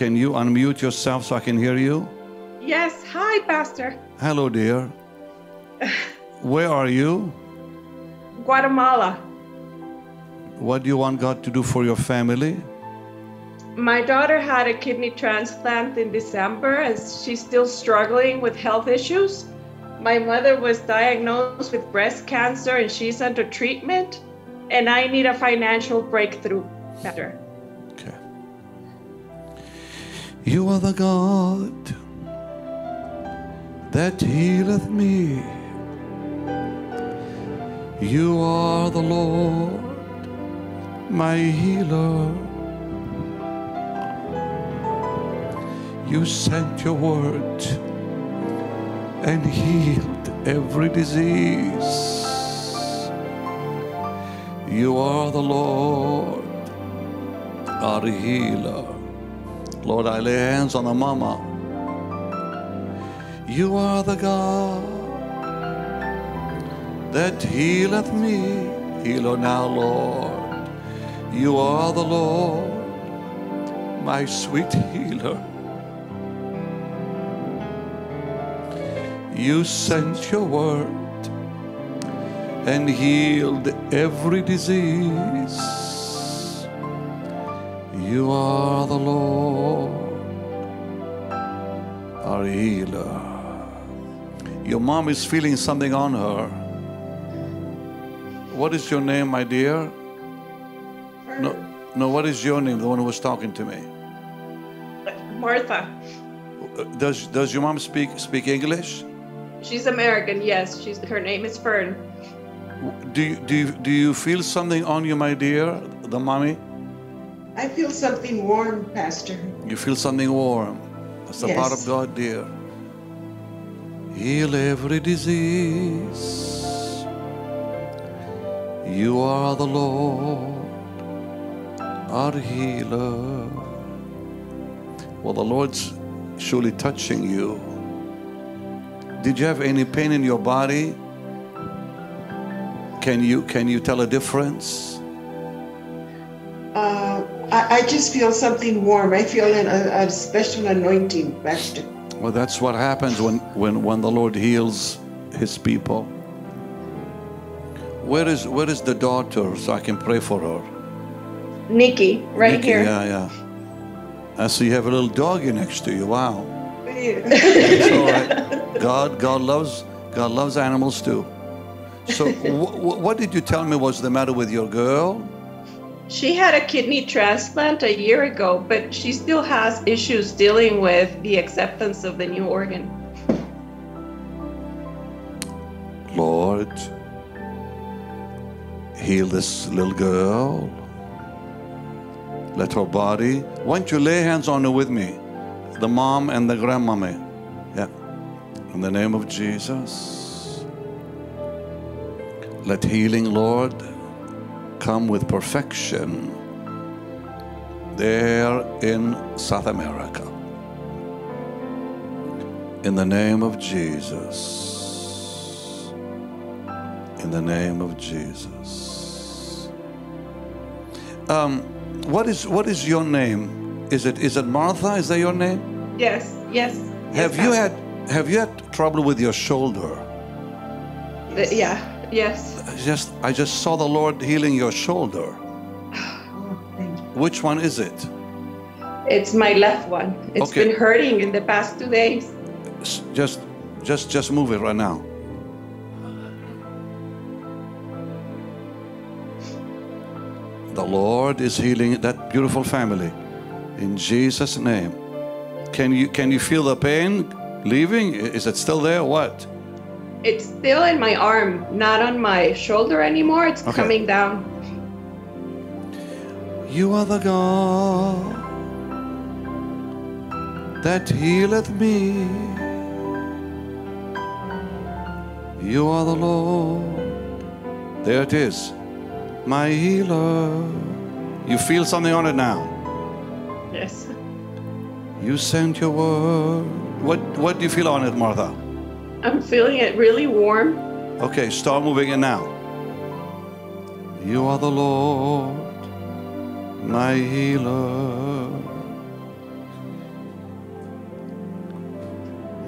can you unmute yourself so I can hear you? Yes. Hi, Pastor. Hello, dear. Where are you? Guatemala. What do you want God to do for your family? My daughter had a kidney transplant in December and she's still struggling with health issues. My mother was diagnosed with breast cancer and she's under treatment. And I need a financial breakthrough, Pastor. You are the God that healeth me. You are the Lord, my healer. You sent your word and healed every disease. You are the Lord, our healer. Lord, I lay hands on the mama. You are the God that healeth me. Heal now, Lord. You are the Lord, my sweet healer. You sent your word and healed every disease. You are the Lord, our healer. Your mom is feeling something on her. What is your name, my dear? No, no, what is your name, the one who was talking to me? Martha. Does, does your mom speak, speak English? She's American, yes. She's her name is Fern. Do you, do, you, do you feel something on you, my dear, the mommy? I feel something warm, Pastor. You feel something warm. That's the power of God, dear. Heal every disease. You are the Lord, our healer. Well, the Lord's surely touching you. Did you have any pain in your body? Can you can you tell a difference? I, I just feel something warm. I feel an, a, a special anointing, Pastor. Well, that's what happens when, when, when the Lord heals his people. Where is where is the daughter so I can pray for her? Nikki, right Nikki, here. Yeah, yeah. I see you have a little doggy next to you. Wow. Yeah. It's all right. God God loves God loves animals too. So wh- wh- what did you tell me was the matter with your girl? She had a kidney transplant a year ago, but she still has issues dealing with the acceptance of the new organ. Lord, heal this little girl. Let her body. Why don't you lay hands on her with me? The mom and the grandmommy. Yeah. In the name of Jesus. Let healing, Lord, come with perfection there in South America. In the name of Jesus. In the name of Jesus. Um, what is what is your name? Is it is it Martha? Is that your name? Yes, yes. Have yes, you Pastor. had have you had trouble with your shoulder? Uh, yeah, yes. I just I just saw the Lord healing your shoulder. Thank you. Which one is it? It's my left one. It's Okay. been hurting in the past two days. Just just just move it right now. The Lord is healing that beautiful family in Jesus name. Can you can you feel the pain leaving? Is it still there? What? It's still in my arm, not on my shoulder anymore. It's Okay. coming down. You are the God that healeth me. You are the Lord. There it is, my healer. You feel something on it now. Yes. You sent your word. What what do you feel on it, Martha? I'm feeling it really warm. Okay, start moving it now. You are the Lord, my healer.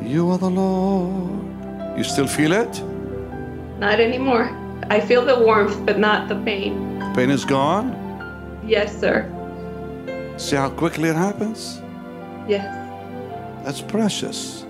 You are the Lord. You still feel it? Not anymore. I feel the warmth, but not the pain. Pain is gone. Yes, sir. See how quickly it happens? Yes. That's precious.